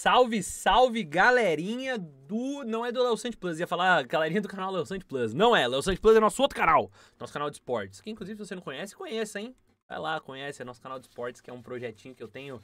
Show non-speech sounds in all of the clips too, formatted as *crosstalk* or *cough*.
Salve, salve, galerinha do. Não é do Léo Santos Plus, ia falar galerinha do canal Léo Santos Plus. Não é, Léo Santos Plus é nosso outro canal, nosso canal de esportes. Que inclusive, se você não conhece, conheça, hein? Vai lá, conhece, é nosso canal de esportes, que é um projetinho que eu tenho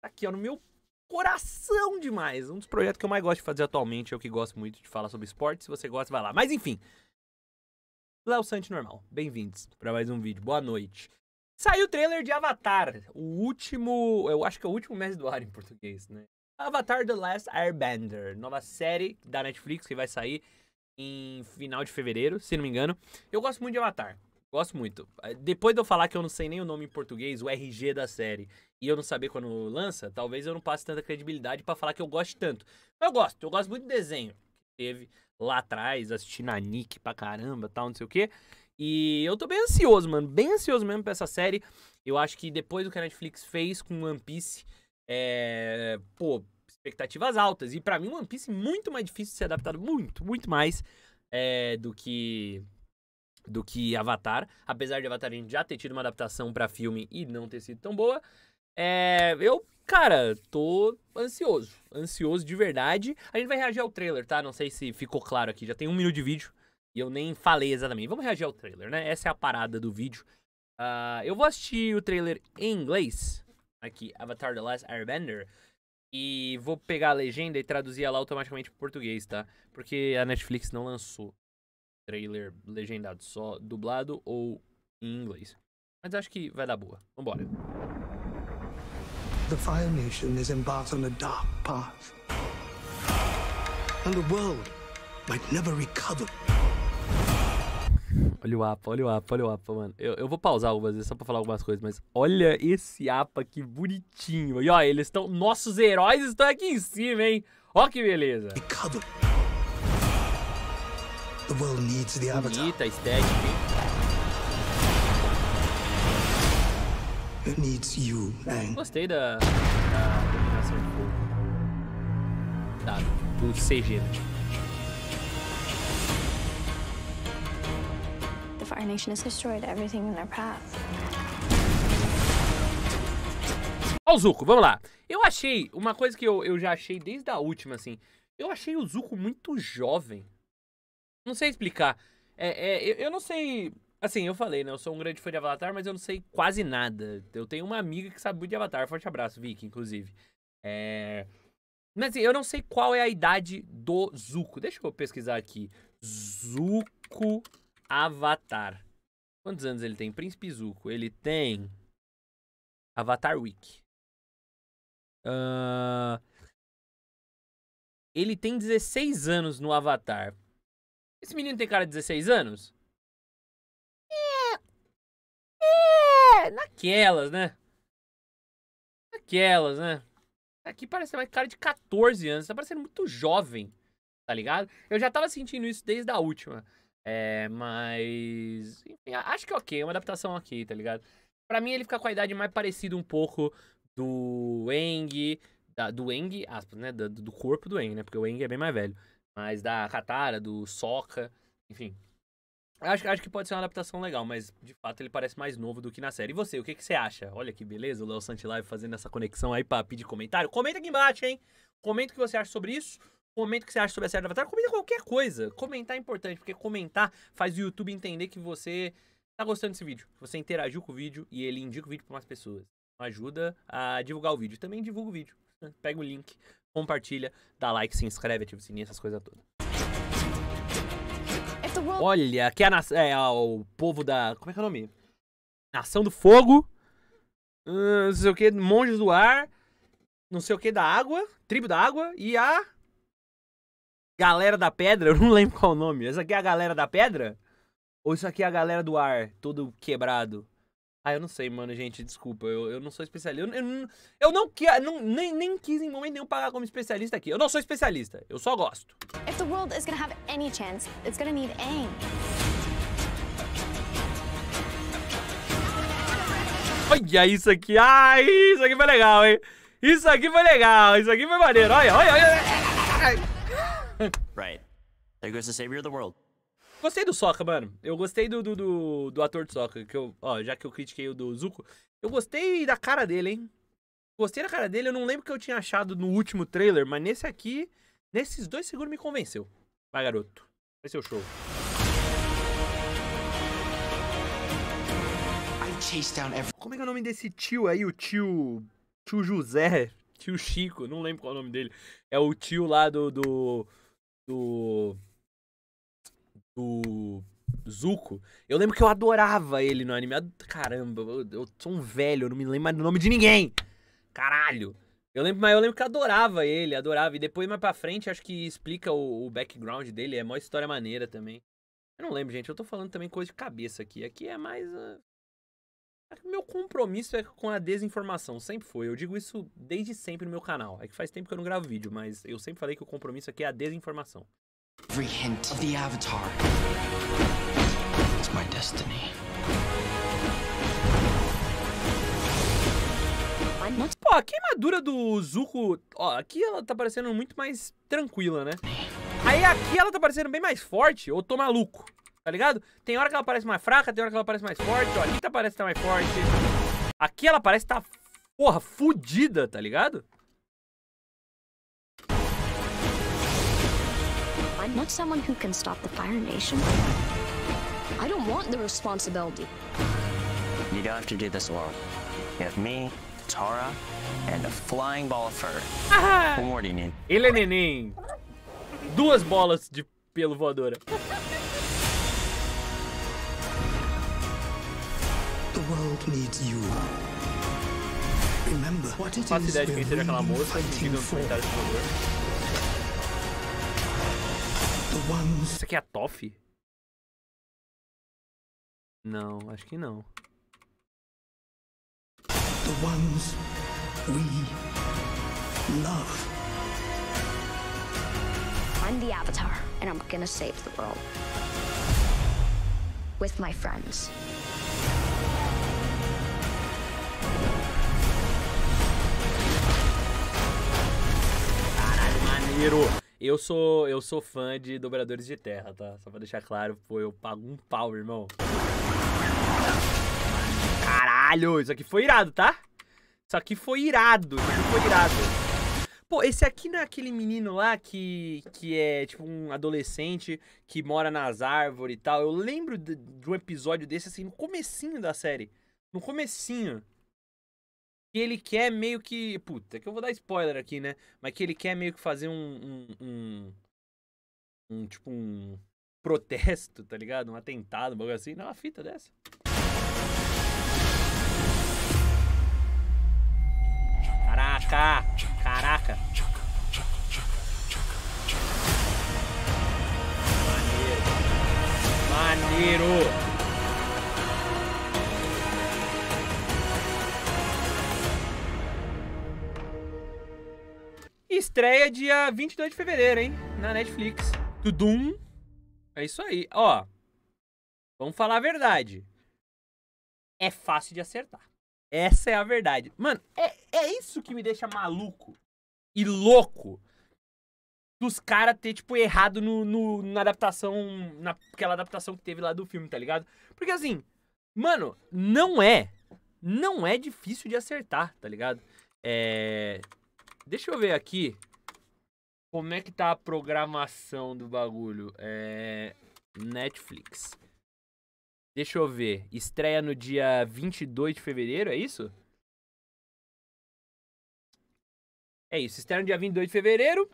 aqui, ó, no meu coração demais. Um dos projetos que eu mais gosto de fazer atualmente, eu que gosto muito de falar sobre esportes. Se você gosta, vai lá. Mas enfim. Léo Santos normal. Bem-vindos para mais um vídeo. Boa noite. Saiu o trailer de Avatar, o último, eu acho que é o último mês do ar em português, né? Avatar The Last Airbender, nova série da Netflix que vai sair em final de fevereiro, se não me engano. Eu gosto muito de Avatar. Gosto muito. Eh, depois de eu falar que eu não sei nem o nome em português, o RG da série, e eu não saber quando lança, talvez eu não passe tanta credibilidade para falar que eu gosto tanto. Mas eu gosto, eu gosto muito do desenho que teve lá atrás, assistindo a Nick pra caramba, tal, não sei o quê. E eu tô bem ansioso, mano, bem ansioso mesmo pra essa série. Eu acho que depois do que a Netflix fez com One Piece, é, pô, expectativas altas. E para mim, One Piece muito mais difícil de ser adaptado, muito, muito mais é, do que do que Avatar. Apesar de Avatar já ter tido uma adaptação para filme e não ter sido tão boa. É, eu, cara, tô ansioso. Ansioso de verdade. A gente vai reagir ao trailer, tá? Não sei se ficou claro aqui. Já tem um minuto de vídeo. E eu nem falei exatamente. Vamos reagir ao trailer, né? Essa é a parada do vídeo. Uh, eu vou assistir o trailer em inglês aqui, Avatar The Last Airbender, e vou pegar a legenda e traduzir ela automaticamente para português, tá? Porque a Netflix não lançou trailer legendado, só dublado ou em inglês. Mas acho que vai dar boa. Vambora. The Fire Nation is embarked on a dark path. And the world might never recover. Olha o APA, olha o APA, olha o APA, mano. Eu, eu vou pausar algumas vezes só pra falar algumas coisas, mas olha esse APA que bonitinho. E ó, eles estão. Nossos heróis estão aqui em cima, hein? Ó que beleza. The world needs the Avatar. Bonita, estética, hein? It needs you, Aang. Gostei da. da. Tá, do CG, né? Our nation has destroyed everything in their path. Ó o Zuko, vamos lá. Eu achei, uma coisa que eu, eu já achei desde a última, assim. Eu achei o Zuko muito jovem. Não sei explicar. É, é, eu, eu não sei. Assim, eu falei, né? Eu sou um grande fã de Avatar, mas eu não sei quase nada. Eu tenho uma amiga que sabe muito de Avatar. Forte abraço, Vicky, inclusive. É. Mas assim, eu não sei qual é a idade do Zuko. Deixa eu pesquisar aqui. Zuko Avatar. Quantos anos ele tem? Príncipe Zuko. Ele tem. Avatar Week. Uh... Ele tem 16 anos no Avatar. Esse menino tem cara de 16 anos? É. É. Naquelas, né? Naquelas, né? Aqui parece mais cara de 14 anos. Tá parecendo muito jovem. Tá ligado? Eu já tava sentindo isso desde a última. É, mas. Enfim, acho que é ok, é uma adaptação ok, tá ligado? Pra mim, ele fica com a idade mais parecida um pouco do Eng, da, do Eng, aspas, né? Do, do corpo do Eng, né? Porque o Eng é bem mais velho. Mas da Katara, do Sokka, enfim. Acho, acho que pode ser uma adaptação legal, mas de fato ele parece mais novo do que na série. E você, o que, que você acha? Olha que beleza, o Léo Santillive fazendo essa conexão aí pra pedir comentário. Comenta aqui embaixo, hein? Comenta o que você acha sobre isso. Comenta o que você acha sobre a série do Avatar. Comenta qualquer coisa. Comentar é importante, porque comentar faz o YouTube entender que você tá gostando desse vídeo. Que você interagiu com o vídeo e ele indica o vídeo para mais pessoas. Ajuda a divulgar o vídeo. Também divulga o vídeo. Pega o link, compartilha, dá like, se inscreve, ativa o sininho, essas coisas todas. Olha, aqui é, a, é o povo da. Como é que é o nome? Nação do Fogo. Uh, não sei o que, Monges do Ar. Não sei o que da água. Tribo da água. E a Galera da Pedra, *laughs* eu não lembro qual o nome. Essa aqui é a Galera da Pedra? Ou isso aqui é a Galera do Ar, todo quebrado? Ah, eu não sei, mano, gente, desculpa. Eu, eu não sou especialista. Eu, eu, eu não, eu não nem, nem quis em momento nenhum pagar como especialista aqui. Eu não sou especialista, eu só gosto. If the world is gonna have any chance, it's gonna need Aang. Olha isso aqui. Ai, isso aqui foi legal, hein? Isso aqui foi legal, isso aqui foi maneiro. Olha, olha, olha. Right. There goes the savior of the world. Gostei do Soca, mano. Eu gostei do, do, do, do ator de Soca. Que eu, ó, já que eu critiquei o do Zuko, eu gostei da cara dele, hein? Gostei da cara dele, eu não lembro o que eu tinha achado no último trailer, mas nesse aqui, nesses dois segundos me convenceu. Vai, garoto. Vai ser o show. I chased down every Como é que é o nome desse tio aí, o tio. Tio José, tio Chico, não lembro qual é o nome dele. É o tio lá do. do. Do. do Zuko. Eu lembro que eu adorava ele no anime. Caramba, eu, eu sou um velho, eu não me lembro mais do nome de ninguém. Caralho. Eu lembro, mas eu lembro que eu adorava ele, adorava. E depois mais pra frente, acho que explica o, o background dele. É uma história maneira também. Eu não lembro, gente. Eu tô falando também coisa de cabeça aqui. Aqui é mais. ah, meu compromisso é com a desinformação, sempre foi. Eu digo isso desde sempre no meu canal. É que faz tempo que eu não gravo vídeo, mas eu sempre falei que o compromisso aqui é a desinformação. hint of the Avatar. It's my destiny. Pô, a queimadura do Zuko, ó, aqui ela tá parecendo muito mais tranquila, né? Aí aqui ela tá parecendo bem mais forte, ou tô maluco, tá ligado? Tem hora que ela parece mais fraca, tem hora que ela parece mais forte, ó, aqui tá parece que tá mais forte. Aqui ela parece tá, porra, fudida, tá ligado? I'm not someone who can stop the Fire Nation. I don't want the responsibility. You don't have to do this alone. You have me, Tara, and a flying ball of fur. *laughs* What more do you need? Ele é neném. Duas bolas de pelo voadora. World needs you. Remember what it Faço ideia de quem we're seja aquela really moça, fighting diga nos for. comentários, por favor. The ones Isso aqui é a Toff? Não, acho que não. the ones we love. I'm the Avatar, and I'm gonna save the world. With my friends. Eu sou, eu sou fã de dobradores de terra, tá? Só pra deixar claro, pô, eu pago um pau, irmão. Caralho, isso aqui foi irado, tá? Isso aqui foi irado, isso aqui foi irado. Pô, esse aqui não é aquele menino lá que, que é tipo um adolescente que mora nas árvores e tal. Eu lembro de, de um episódio desse assim no comecinho da série. No comecinho. Que ele quer meio que. Puta, que eu vou dar spoiler aqui, né? Mas que ele quer meio que fazer um. um, um, um, tipo um protesto, tá ligado? Um atentado, um bagulho assim. Não, uma fita dessa. Caraca! Caraca! Maneiro! Maneiro! Estreia dia 22 de fevereiro, hein? Na Netflix. Tudum. É isso aí. Ó. Vamos falar a verdade. É fácil de acertar. Essa é a verdade. Mano, é, é isso que me deixa maluco e louco dos caras ter, tipo, errado no, no- na adaptação. Naquela adaptação que teve lá do filme, tá ligado? Porque assim, mano, não é. Não é difícil de acertar, tá ligado? É. Deixa eu ver aqui como é que tá a programação do bagulho. É. Netflix. Deixa eu ver. Estreia no dia 22 de fevereiro, é isso? É isso, estreia no dia 22 de fevereiro.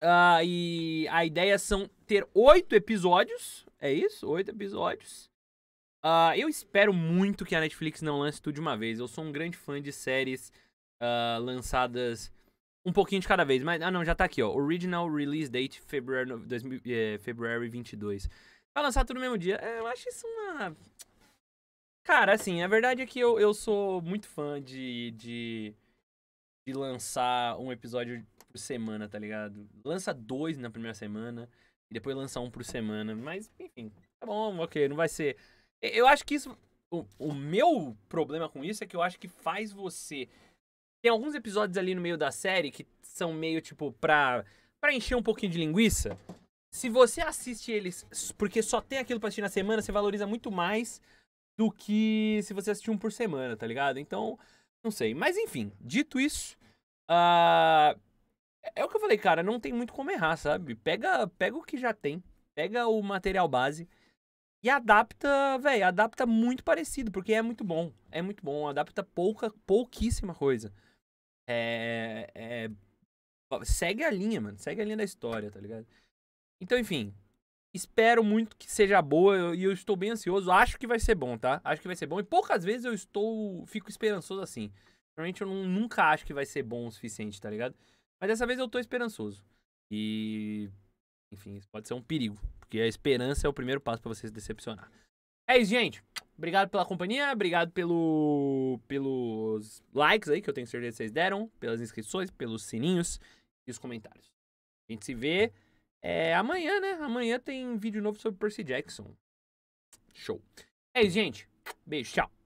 Ah, e a ideia são ter oito episódios. É isso? Oito episódios. Ah, eu espero muito que a Netflix não lance tudo de uma vez. Eu sou um grande fã de séries ah, lançadas um pouquinho de cada vez. Mas, ah, não, já tá aqui, ó. Original Release Date, February, no- 2000, eh, February 22. Vai lançar tudo no mesmo dia. É, eu acho isso uma. Cara, assim, a verdade é que eu, eu sou muito fã de, de. de lançar um episódio por semana, tá ligado? Lança dois na primeira semana e depois lança um por semana. Mas, enfim, tá bom, ok, não vai ser. Eu acho que isso. O, o meu problema com isso é que eu acho que faz você. Tem alguns episódios ali no meio da série que são meio tipo pra, pra encher um pouquinho de linguiça. Se você assiste eles porque só tem aquilo pra assistir na semana, você valoriza muito mais do que se você assistir um por semana, tá ligado? Então, Não sei. Mas enfim, dito isso, ah, é o que eu falei, cara, não tem muito como errar, sabe? Pega, pega o que já tem, pega o material base e adapta, velho, adapta muito parecido, porque é muito bom. É muito bom, adapta pouca, pouquíssima coisa. É, é, segue a linha, mano, segue a linha da história, tá ligado? Então, enfim, espero muito que seja boa e eu, eu estou bem ansioso. Acho que vai ser bom, tá? Acho que vai ser bom. E poucas vezes eu estou, fico esperançoso assim. Normalmente eu não- nunca acho que vai ser bom o suficiente, tá ligado? Mas dessa vez eu tô esperançoso. E. Enfim, isso pode ser um perigo. Porque a esperança é o primeiro passo pra você se decepcionar. É isso, gente. Obrigado pela companhia, obrigado pelo, pelos likes aí, que eu tenho certeza que vocês deram, pelas inscrições, pelos sininhos e os comentários. A gente se vê é, amanhã, né? Amanhã tem vídeo novo sobre Percy Jackson. Show. É isso, gente. Beijo, tchau.